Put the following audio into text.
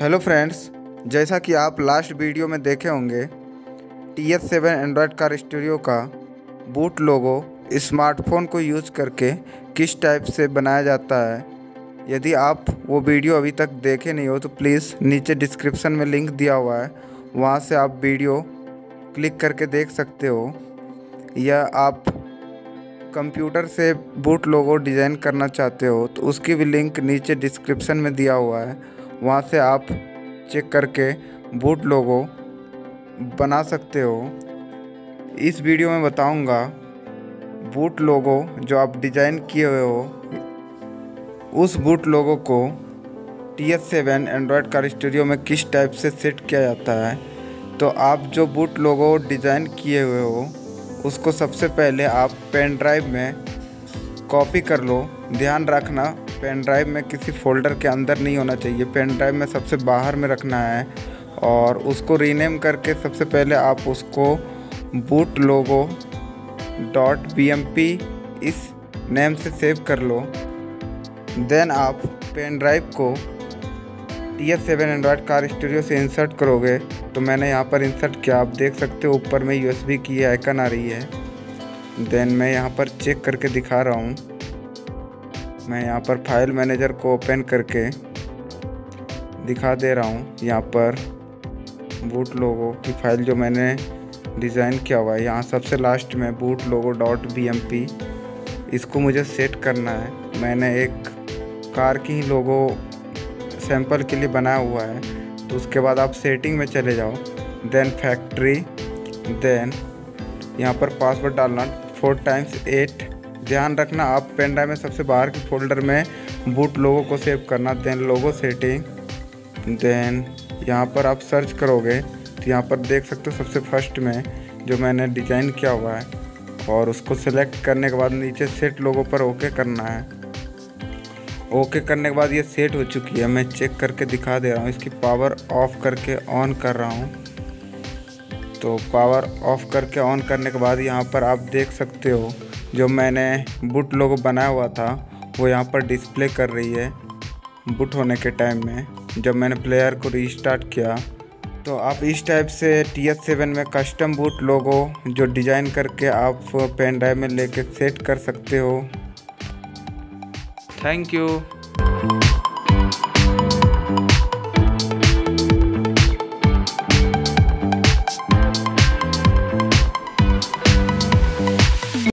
Hello friends जैसा कि आप लास्ट वीडियो में देखे होंगे T S seven android car studio का बूट लोगो स्मार्टफ़ोन को यूज़ करके किस टाइप से बनाया जाता है। यदि आप वो वीडियो अभी तक देखे नहीं हो तो प्लीज़ नीचे डिस्क्रिप्शन में लिंक दिया हुआ है। वहाँ से आप वीडियो क्लिक करके देख सकते हो। या आप कंप्यूटर से बूट लोगो डिज़ाइन करना चाहते हो तो उसकी भी लिंक नीचे डिस्क्रिप्शन में दिया हुआ है। वहाँ से आप चेक करके बूट लोगो बना सकते हो। इस वीडियो में बताऊँगा बूट लोगो जो आप डिज़ाइन किए हुए हो। उस बूट लोगो को T S seven android car studio में किस टाइप से सेट किया जाता है? तो आप जो बूट लोगो डिज़ाइन किए हुए हो, उसको सबसे पहले आप पेन ड्राइव में कॉपी कर लो। ध्यान रखना पेन ड्राइव में किसी फोल्डर के अंदर नहीं होना चाहिए। पेन ड्राइव में सबसे बाहर में रखना है और उसको रीनेम करके सबसे पहले आप उसको boot logo dot B M P इस नेम से सेव कर लो। देन आप पेन ड्राइव को T S seven android car studio से इंसर्ट करोगे। तो मैंने यहाँ पर इंसर्ट किया। आप देख सकते हो ऊपर में यू एस बी की आइकन आ रही है। देन मैं यहाँ पर चेक करके दिखा रहा हूँ। मैं यहाँ पर फ़ाइल मैनेजर को ओपन करके दिखा दे रहा हूँ। यहाँ पर बूट लोगो की फ़ाइल जो मैंने डिज़ाइन किया हुआ है। यहाँ सबसे लास्ट में boot logo dot B M P इसको मुझे सेट करना है। मैंने एक कार की ही लोगो सैंपल के लिए बनाया हुआ है। तो उसके बाद आप सेटिंग में चले जाओ। देन फैक्ट्री देन यहाँ पर पासवर्ड डालना। फोर टाइम्स एट ध्यान रखना, आप पेन ड्राइव में सबसे बाहर के फोल्डर में बूट लोगों को सेव करना देन लोगो सेटिंग देन यहाँ पर आप सर्च करोगे तो यहाँ पर देख सकते हो सबसे फ़र्स्ट में जो मैंने डिज़ाइन किया हुआ है, और उसको सेलेक्ट करने के बाद नीचे सेट लोगों पर ओके करना है। ओके करने के बाद ये सेट हो चुकी है, मैं चेक करके दिखा दे रहा हूँ, इसकी पावर ऑफ़ करके ऑन कर रहा हूँ। तो पावर ऑफ़ करके ऑन करने के बाद यहाँ पर आप देख सकते हो जो मैंने बुट लोगो बनाया हुआ था, वो यहाँ पर डिस्प्ले कर रही है बुट होने के टाइम में, जब मैंने प्लेयर को रीस्टार्ट किया। तो आप इस टाइप से टी एस सेवन में कस्टम बूट लोगो जो डिज़ाइन करके आप पेन ड्राइव में लेके सेट कर सकते हो। Thank you